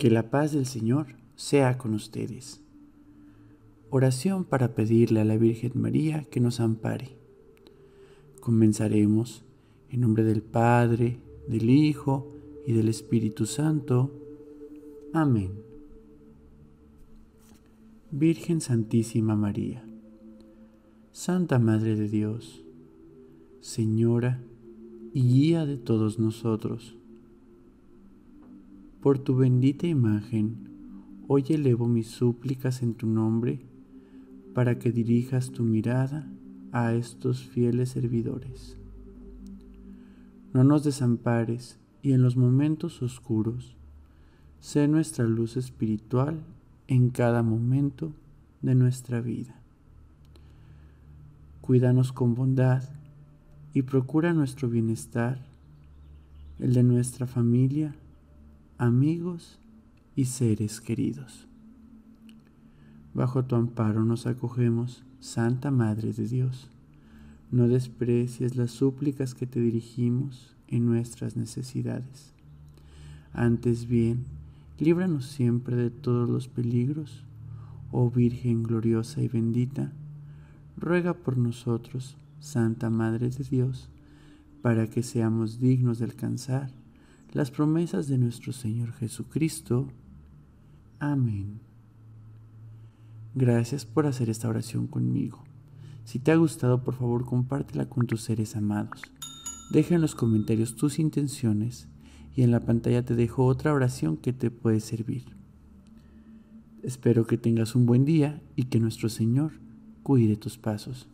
Que la paz del Señor sea con ustedes. Oración para pedirle a la Virgen María que nos ampare. Comenzaremos en nombre del Padre, del Hijo y del Espíritu Santo. Amén. Virgen Santísima María, Santa Madre de Dios, Señora y guía de todos nosotros por tu bendita imagen, hoy elevo mis súplicas en tu nombre para que dirijas tu mirada a estos fieles servidores. No nos desampares y en los momentos oscuros, sé nuestra luz espiritual en cada momento de nuestra vida. Cuídanos con bondad y procura nuestro bienestar, el de nuestra familia amigos y seres queridos. Bajo tu amparo nos acogemos, Santa Madre de Dios. No desprecies las súplicas que te dirigimos en nuestras necesidades. Antes bien, líbranos siempre de todos los peligros, oh Virgen gloriosa y bendita, ruega por nosotros, Santa Madre de Dios, para que seamos dignos de alcanzar las promesas de nuestro Señor Jesucristo. Amén. Gracias por hacer esta oración conmigo. Si te ha gustado, por favor, compártela con tus seres amados. Deja en los comentarios tus intenciones y en la pantalla te dejo otra oración que te puede servir. Espero que tengas un buen día y que nuestro Señor cuide tus pasos.